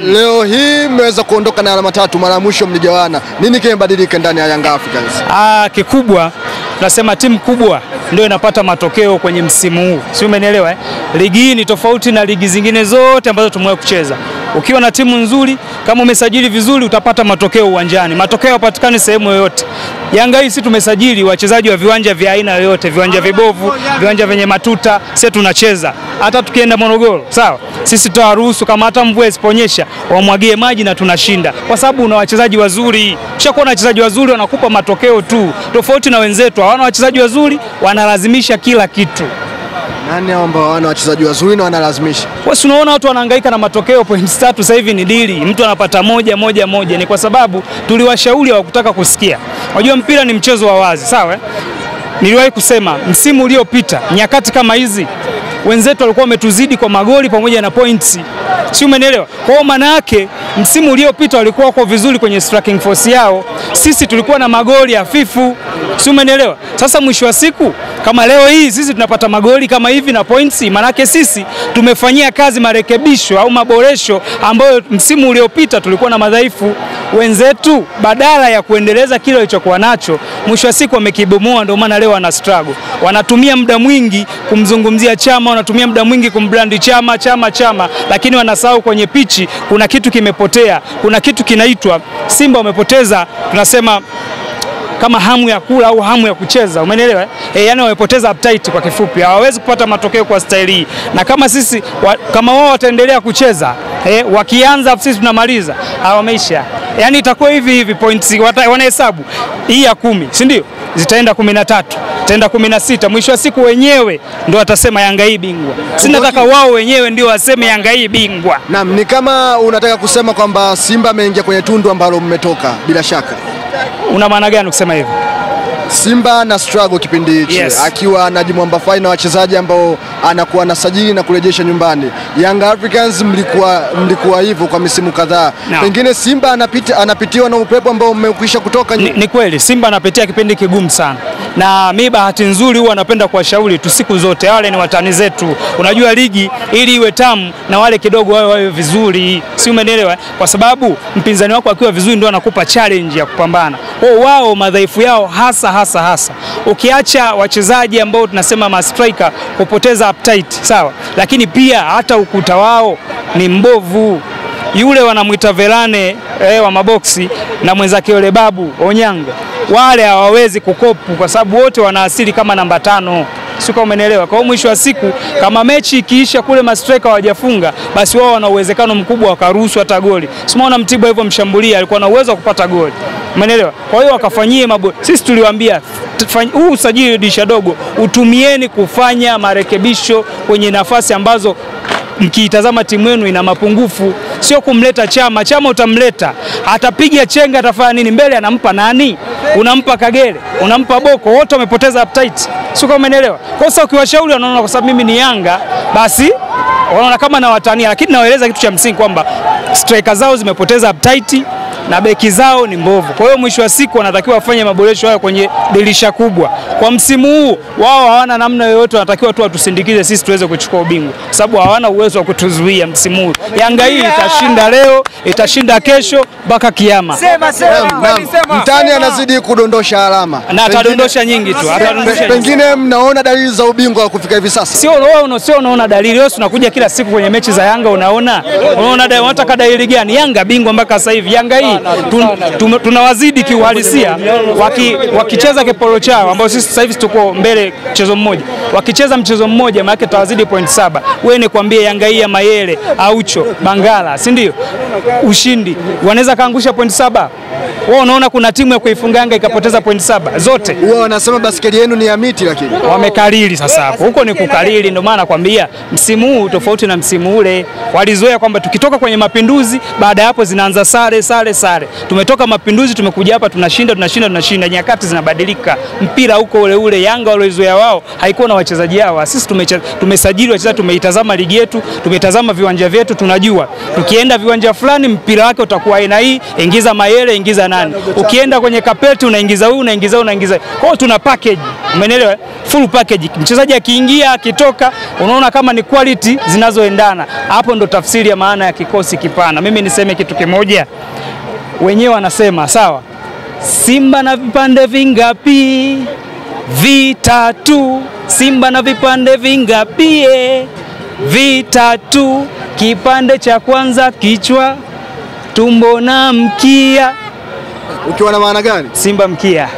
Leo hii mmeweza kuondoka na alama tatu, mara ya mwisho mligawana. Nini kimebadilika ndani ya Young Africans? Ah, kikubwa nasema timu kubwa ndio inapata matokeo kwenye msimu huu, si umenielewa eh? Ligi hii ni tofauti na ligi zingine zote ambazo tumewahi kucheza. Ukiwa na timu nzuri, kama umesajili vizuri, utapata matokeo uwanjani. Matokeo hapatikani sehemu yoyote. Yanga hii si tumesajili wachezaji wa viwanja vya aina yoyote, viwanja vibovu, viwanja vyenye matuta, sisi tunacheza. Hata tukienda Morogoro, sawa, sisi tutawaruhusu kama hata mvua isiponyesha wamwagie maji na tunashinda, kwa sababu una wachezaji wazuri. Ukishakuwa na wachezaji wazuri, wanakupa matokeo tu, tofauti na wenzetu hawana wachezaji wazuri, wanalazimisha kila kitu. Nani hao ambao wana wachezaji wazuri na wanalazimisha? Kwa si unaona watu wanahangaika na matokeo, pointi tatu sasa hivi ni dili, mtu anapata moja moja moja. Ni kwa sababu tuliwashauri hawakutaka kusikia. Unajua mpira ni mchezo wa wazi, sawa? Niliwahi kusema msimu uliopita nyakati kama hizi wenzetu walikuwa wametuzidi kwa magoli pamoja na points, si umenielewa? Kwa hiyo maana yake msimu uliopita walikuwa wako vizuri kwenye striking force yao, sisi tulikuwa na magoli hafifu, si umenielewa? Sasa mwisho wa siku kama leo hii sisi tunapata magoli kama hivi na points, manake sisi tumefanyia kazi marekebisho au maboresho ambayo msimu uliopita tulikuwa na madhaifu. Wenzetu badala ya kuendeleza kile walichokuwa nacho, mwisho wa siku wamekibomoa. Ndio maana leo wana struggle, wanatumia muda mwingi kumzungumzia Chama, wanatumia muda mwingi kumbrandi Chama, Chama, Chama, lakini wanasahau kwenye pichi kuna kitu kimepotea, kuna kitu kinaitwa Simba wamepoteza, tunasema kama hamu ya kula au hamu ya kucheza, umenielewa? E, yani wamepoteza appetite kwa kifupi, hawawezi kupata matokeo kwa staili hii, na kama sisi wa, kama wao wataendelea kucheza e, wakianza sisi tunamaliza, hawameisha. Yani itakuwa hivi hivi points wanahesabu hii ya kumi, si ndio? Zitaenda kumi na tatu zitaenda kumi na sita mwisho wa siku wenyewe ndo watasema Yanga hii bingwa. Si nataka wao wenyewe ndio waseme Yanga hii bingwa. Naam, ni kama unataka kusema kwamba Simba ameingia kwenye tundu ambalo mmetoka bila shaka. Una maana gani kusema hivyo? Simba na struggle kipindi hichi Yes. akiwa anajimwamba fai na wachezaji ambao anakuwa anasajili na kurejesha nyumbani. Young Africans mlikuwa, mlikuwa hivyo kwa misimu kadhaa No. pengine Simba anapita, anapitiwa na upepo ambao mmekwisha kutoka Ni, ni kweli Simba anapitia kipindi kigumu sana, na mi bahati nzuri huwa napenda kuwashauri tu siku zote, wale ni watani zetu. Unajua ligi ili iwe tamu na wale kidogo wawe wawe vizuri, si umenielewa? Kwa sababu mpinzani wako akiwa vizuri ndio anakupa challenge ya kupambana. Kwa wao madhaifu yao hasa hasa hasa, ukiacha wachezaji ambao tunasema ma striker kupoteza appetite, sawa, lakini pia hata ukuta wao ni mbovu. Yule wanamwita Velane eh, wa maboksi na mwenzake yule Babu Onyanga, wale hawawezi kukopu kwa sababu wote wana asili kama namba tano, sio kama umeelewa. Kwa hiyo mwisho wa siku kama mechi ikiisha kule mastreka hawajafunga, basi wao wana uwezekano mkubwa wakaruhusu hata goli. Simaona Mtibwa hivyo mshambulia alikuwa na uwezo wa kupata goli, umenielewa? Kwa hiyo wakafanyie mabo, sisi tuliwaambia huu usajili dirisha dogo utumieni kufanya marekebisho kwenye nafasi ambazo mkiitazama timu yenu ina mapungufu, sio kumleta Chama. Chama utamleta atapiga chenga, atafanya nini mbele? Anampa nani? Unampa Kagere, unampa Boko, wote wamepoteza appetite, sio kama umeelewa? Kwa sasa ukiwashauri, wanaona kwa sababu mimi ni Yanga, basi wanaona kama nawatania, lakini nawaeleza kitu cha msingi kwamba striker zao zimepoteza appetite na beki zao ni mbovu. Kwa hiyo mwisho wa siku wanatakiwa wafanye maboresho hayo kwenye dirisha kubwa. Kwa msimu huu wao hawana namna yoyote, wanatakiwa tu watusindikize sisi tuweze kuchukua ubingwa, kwa sababu hawana uwezo wa kutuzuia msimu huu. Yanga hii itashinda leo, itashinda kesho mpaka kiama, Sema sema. Mtani anazidi kudondosha alama na atadondosha nyingi tu, atadondosha pengine mnaona dalili za ubingwa wa kufika hivi sasa. Sio wewe una- sio unaona dalili wewe, tunakuja unakuja kila siku kwenye mechi za Yanga unaona, unaona unataka dalili gani? Yanga bingwa mpaka sasa hivi. Yanga hii tum, tunawazidi kiuhalisia, waki, wakicheza kiporo chao ambao sisi sasa hivi tuko mbele mchezo mmoja, wakicheza mchezo mmoja maana tawazidi point saba. Wewe nikwambie, Yanga hii ya Mayele, Aucho, Bangala, si ndio? Ushindi wanaweza kaangusha point saba. Wewe unaona kuna timu ya kuifunganga ikapoteza point saba zote Wao wanasema basketi yenu ni ya miti, lakini wamekalili sasa hapo huko ni kukalili. Ndio maana nakwambia msimu huu tofauti na msimu ule, walizoea kwamba tukitoka kwenye mapinduzi, baada ya hapo zinaanza sare sare sare. Tumetoka mapinduzi, tumekuja hapa tunashinda tunashinda tunashinda. Nyakati zinabadilika, mpira huko ule ule. Yanga waliozoea wao haikuwa na wachezaji hawa. Sisi tumesajili wachezaji, tumeitazama ligi yetu, tumetazama viwanja vyetu, tunajua tukienda viwanja fulani mpira wake utakuwa aina hii, ingiza Mayele, ingiza nani. Ukienda kwenye kapeti unaingiza huyu unaingiza unaingiza. Kwa hiyo tuna package, umeelewa? Full package. Mchezaji akiingia akitoka, unaona kama ni quality zinazoendana. Hapo ndo tafsiri ya maana ya kikosi kipana. Mimi niseme kitu kimoja, wenyewe wanasema sawa, Simba na vipande vingapi? Vitatu. Simba na vipande vingapi? Vitatu. Kipande cha kwanza kichwa, tumbo na mkia. Ukiwa na maana gani? Simba mkia.